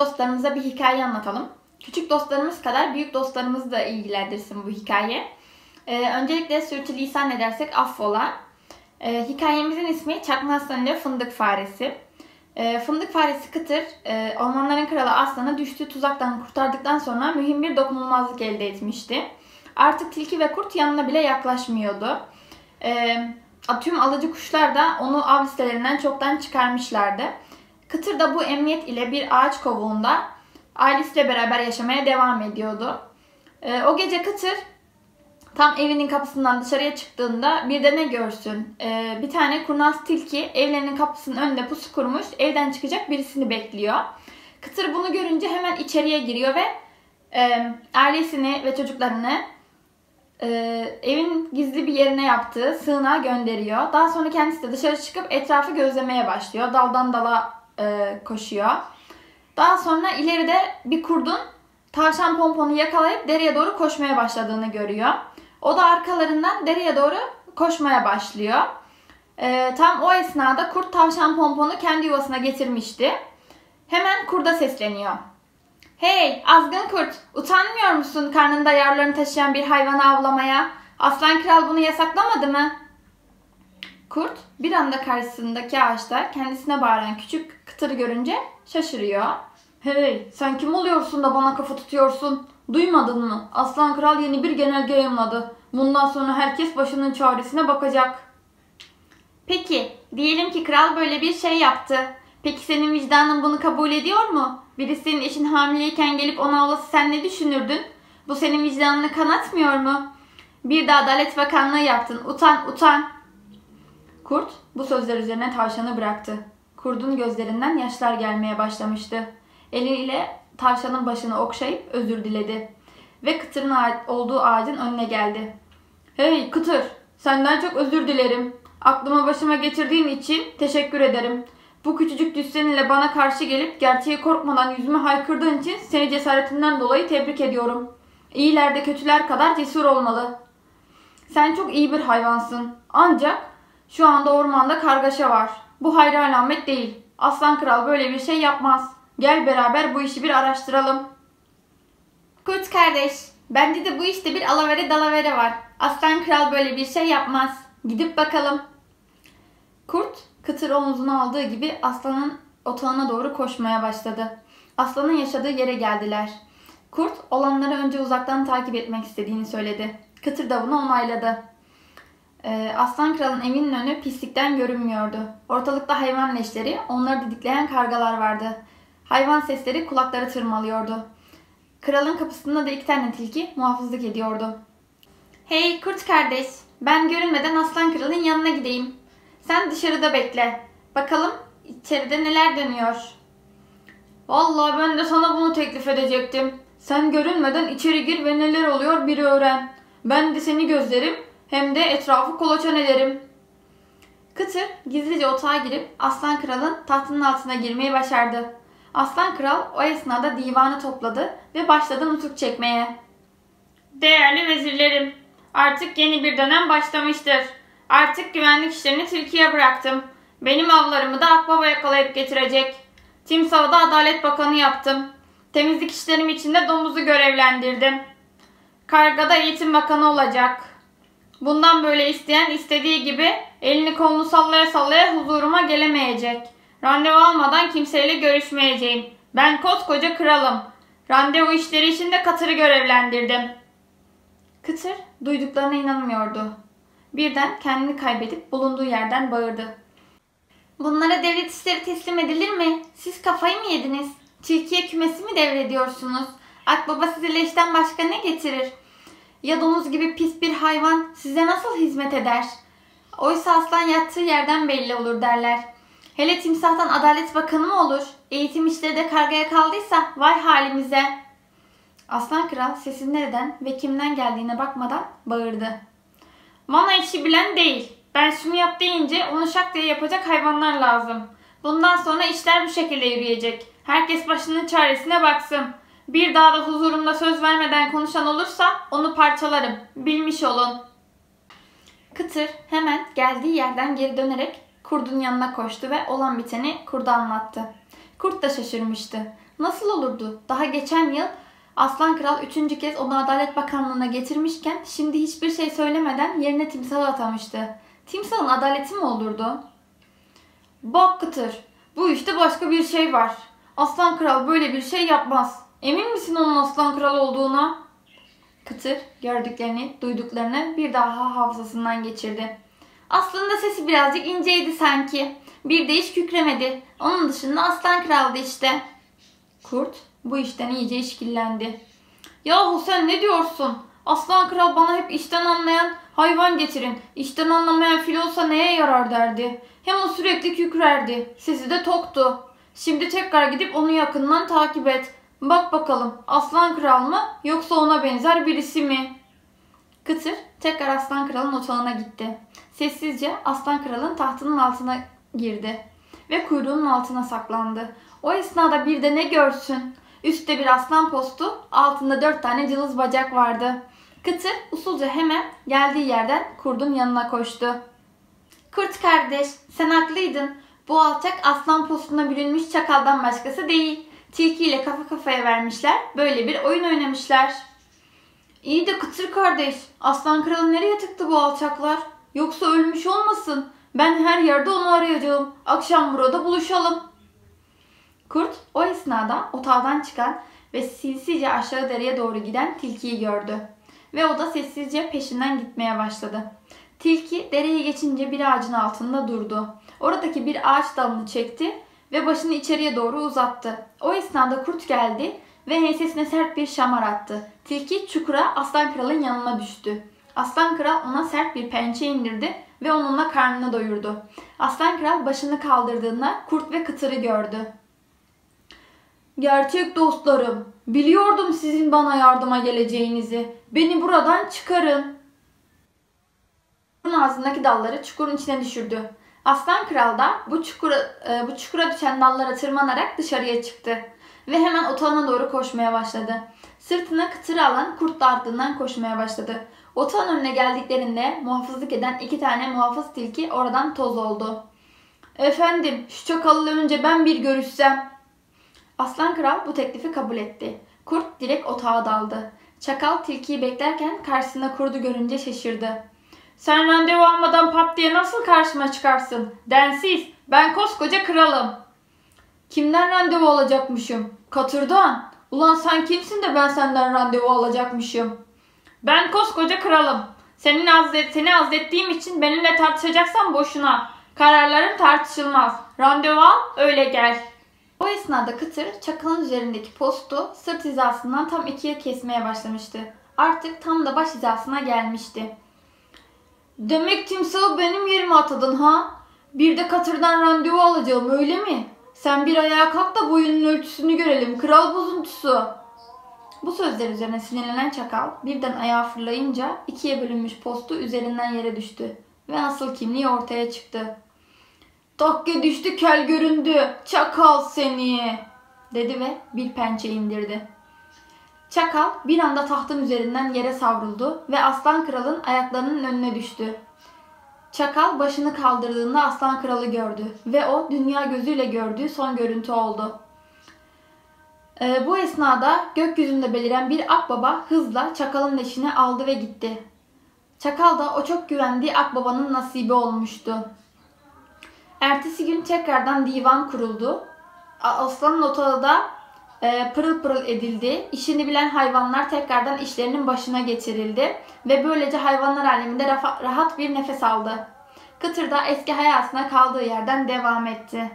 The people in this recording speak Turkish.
dostlarımıza bir hikaye anlatalım. Küçük dostlarımız kadar büyük dostlarımızı da ilgilendirsin bu hikaye. Ee, öncelikle sürçülisan edersek affola. Ee, hikayemizin ismi Çakma Aslan ile Fındık Faresi. Ee, fındık faresi Kıtır, e, ormanların kralı Aslan'ı düştüğü tuzaktan kurtardıktan sonra mühim bir dokunulmazlık elde etmişti. Artık tilki ve kurt yanına bile yaklaşmıyordu. Ee, tüm alıcı kuşlar da onu av listelerinden çoktan çıkarmışlardı. Kıtır da bu emniyet ile bir ağaç kovuğunda ailesiyle beraber yaşamaya devam ediyordu. Ee, o gece Kıtır tam evinin kapısından dışarıya çıktığında bir de ne görsün? Ee, bir tane kurnaz tilki evlerinin kapısının önünde pusu kurmuş evden çıkacak birisini bekliyor. Kıtır bunu görünce hemen içeriye giriyor ve e, ailesini ve çocuklarını e, evin gizli bir yerine yaptığı sığınağa gönderiyor. Daha sonra kendisi de dışarı çıkıp etrafı gözlemeye başlıyor. Daldan dala e, koşuyor. Daha sonra ileride bir kurdun tavşan pomponu yakalayıp dereye doğru koşmaya başladığını görüyor. O da arkalarından dereye doğru koşmaya başlıyor. E, tam o esnada kurt tavşan pomponu kendi yuvasına getirmişti. Hemen kurda sesleniyor. Hey azgın kurt utanmıyor musun karnında yavrularını taşıyan bir hayvanı avlamaya? Aslan kral bunu yasaklamadı mı? Kurt bir anda karşısındaki ağaçta kendisine bağıran küçük kıtırı görünce şaşırıyor. Hey sen kim oluyorsun da bana kafa tutuyorsun? Duymadın mı? Aslan kral yeni bir genelge yayınladı. Bundan sonra herkes başının çaresine bakacak. Peki diyelim ki kral böyle bir şey yaptı. Peki senin vicdanın bunu kabul ediyor mu? Birisi senin eşin hamileyken gelip ona avlası sen ne düşünürdün? Bu senin vicdanını kanatmıyor mu? Bir de Adalet Bakanlığı yaptın. Utan, utan. Kurt bu sözler üzerine tavşanı bıraktı. Kurdun gözlerinden yaşlar gelmeye başlamıştı. Eliyle tavşanın başını okşayıp özür diledi. Ve Kıtır'ın olduğu ağacın önüne geldi. Hey Kıtır, senden çok özür dilerim. Aklıma başıma getirdiğin için teşekkür ederim. Bu küçücük düşseninle bana karşı gelip gerçeği korkmadan yüzüme haykırdığın için seni cesaretinden dolayı tebrik ediyorum. İyiler de kötüler kadar cesur olmalı. Sen çok iyi bir hayvansın. Ancak şu anda ormanda kargaşa var. Bu hayra alamet değil. Aslan kral böyle bir şey yapmaz. Gel beraber bu işi bir araştıralım. Kurt kardeş, bence de bu işte bir alavere dalavere var. Aslan kral böyle bir şey yapmaz. Gidip bakalım. Kurt Kıtır omzuna aldığı gibi aslanın otağına doğru koşmaya başladı. Aslanın yaşadığı yere geldiler. Kurt olanları önce uzaktan takip etmek istediğini söyledi. Kıtır da bunu onayladı. Ee, Aslan kralın evinin önü pislikten görünmüyordu. Ortalıkta hayvan leşleri, onları didikleyen kargalar vardı. Hayvan sesleri kulakları tırmalıyordu. Kralın kapısında da iki tane tilki muhafızlık ediyordu. Hey kurt kardeş, ben görünmeden aslan kralın yanına gideyim. Sen dışarıda bekle. Bakalım içeride neler dönüyor. Vallahi ben de sana bunu teklif edecektim. Sen görünmeden içeri gir ve neler oluyor bir öğren. Ben de seni gözlerim hem de etrafı kolaçan ederim. Kıtır gizlice otağa girip Aslan Kral'ın tahtının altına girmeyi başardı. Aslan Kral o esnada divanı topladı ve başladı nutuk çekmeye. Değerli vezirlerim, artık yeni bir dönem başlamıştır. Artık güvenlik işlerini Türkiye bıraktım. Benim avlarımı da Akbaba yakalayıp getirecek. Timsah'ı da Adalet Bakanı yaptım. Temizlik işlerim için de domuzu görevlendirdim. Kargada Eğitim Bakanı olacak. Bundan böyle isteyen istediği gibi elini kolunu sallaya sallaya huzuruma gelemeyecek. Randevu almadan kimseyle görüşmeyeceğim. Ben koskoca kralım. Randevu işleri için de Katır'ı görevlendirdim. Kıtır duyduklarına inanmıyordu. Birden kendini kaybedip bulunduğu yerden bağırdı. Bunlara devlet işleri teslim edilir mi? Siz kafayı mı yediniz? Türkiye kümesi mi devrediyorsunuz? Akbaba size leşten başka ne getirir? Ya domuz gibi pis bir hayvan size nasıl hizmet eder? Oysa aslan yattığı yerden belli olur derler. Hele timsahtan adalet bakanı mı olur? Eğitim işleri de kargaya kaldıysa vay halimize. Aslan kral sesin nereden ve kimden geldiğine bakmadan bağırdı. Bana işi bilen değil. Ben şunu yap deyince onu şak diye yapacak hayvanlar lazım. Bundan sonra işler bu şekilde yürüyecek. Herkes başının çaresine baksın. Bir daha da huzurumda söz vermeden konuşan olursa onu parçalarım. Bilmiş olun. Kıtır hemen geldiği yerden geri dönerek kurdun yanına koştu ve olan biteni kurda anlattı. Kurt da şaşırmıştı. Nasıl olurdu? Daha geçen yıl Aslan Kral üçüncü kez onu Adalet Bakanlığı'na getirmişken şimdi hiçbir şey söylemeden yerine timsahı atamıştı. Timsahın adaleti mi olurdu? Bak Kıtır, bu işte başka bir şey var. Aslan Kral böyle bir şey yapmaz. Emin misin onun Aslan Kral olduğuna? Kıtır gördüklerini, duyduklarını bir daha hafızasından geçirdi. Aslında sesi birazcık inceydi sanki. Bir de hiç kükremedi. Onun dışında Aslan Kral'dı işte. Kurt bu işten iyice işkillendi. Yahu sen ne diyorsun? Aslan Kral bana hep işten anlayan hayvan getirin. İşten anlamayan fil olsa neye yarar derdi. Hem o sürekli kükrerdi. Sesi de toktu. Şimdi tekrar gidip onu yakından takip et. Bak bakalım Aslan Kral mı yoksa ona benzer birisi mi? Kıtır tekrar Aslan Kral'ın otağına gitti. Sessizce Aslan Kral'ın tahtının altına girdi ve kuyruğunun altına saklandı. O esnada bir de ne görsün? Üstte bir aslan postu, altında dört tane cılız bacak vardı. Kıtır usulca hemen geldiği yerden kurdun yanına koştu. Kurt kardeş, sen haklıydın. Bu alçak aslan postuna bürünmüş çakaldan başkası değil. Tilki ile kafa kafaya vermişler, böyle bir oyun oynamışlar. İyi de Kıtır kardeş, aslan kralı nereye tıktı bu alçaklar? Yoksa ölmüş olmasın. Ben her yerde onu arayacağım. Akşam burada buluşalım. Kurt o esnada otağdan çıkan ve sinsice aşağı dereye doğru giden tilkiyi gördü. Ve o da sessizce peşinden gitmeye başladı. Tilki dereyi geçince bir ağacın altında durdu. Oradaki bir ağaç dalını çekti ve başını içeriye doğru uzattı. O esnada kurt geldi ve ensesine sert bir şamar attı. Tilki çukura aslan kralın yanına düştü. Aslan kral ona sert bir pençe indirdi ve onunla karnını doyurdu. Aslan kral başını kaldırdığında kurt ve kıtırı gördü. Gerçek dostlarım, biliyordum sizin bana yardıma geleceğinizi. Beni buradan çıkarın. Çukurun ağzındaki dalları çukurun içine düşürdü. Aslan kral da bu çukura, e, bu çukura düşen dallara tırmanarak dışarıya çıktı ve hemen otağına doğru koşmaya başladı. Sırtına kıtırı alan kurt da ardından koşmaya başladı. Otağın önüne geldiklerinde muhafızlık eden iki tane muhafız tilki oradan toz oldu. Efendim şu çakalı önce ben bir görüşsem. Aslan kral bu teklifi kabul etti. Kurt direkt otağa daldı. Çakal tilkiyi beklerken karşısında kurdu görünce şaşırdı. Sen randevu almadan pat diye nasıl karşıma çıkarsın? Densiz. Ben koskoca kralım. Kimden randevu alacakmışım? Katırdan. Ulan sen kimsin de ben senden randevu alacakmışım? Ben koskoca kralım. Senin azlet, seni azlettiğim için benimle tartışacaksan boşuna. Kararlarım tartışılmaz. Randevu al, öyle gel. O esnada Kıtır çakalın üzerindeki postu sırt hizasından tam ikiye kesmeye başlamıştı. Artık tam da baş hizasına gelmişti. Demek timsahı benim yerime atadın ha? Bir de Katır'dan randevu alacağım öyle mi? Sen bir ayağa kalk da boyunun ölçüsünü görelim kral bozuntusu. Bu sözler üzerine sinirlenen çakal birden ayağa fırlayınca ikiye bölünmüş postu üzerinden yere düştü ve asıl kimliği ortaya çıktı. Takke düştü kel göründü çakal seni dedi ve bir pençe indirdi. Çakal bir anda tahtın üzerinden yere savruldu ve aslan kralın ayaklarının önüne düştü. Çakal başını kaldırdığında aslan kralı gördü ve o dünya gözüyle gördüğü son görüntü oldu. Ee, bu esnada gökyüzünde beliren bir akbaba hızla çakalın leşini aldı ve gitti. Çakal da o çok güvendiği akbabanın nasibi olmuştu. Ertesi gün tekrardan divan kuruldu. Aslanın otağı da e, pırıl pırıl edildi. İşini bilen hayvanlar tekrardan işlerinin başına getirildi. Ve böylece hayvanlar aleminde rahat bir nefes aldı. Kıtır da eski hayatına kaldığı yerden devam etti.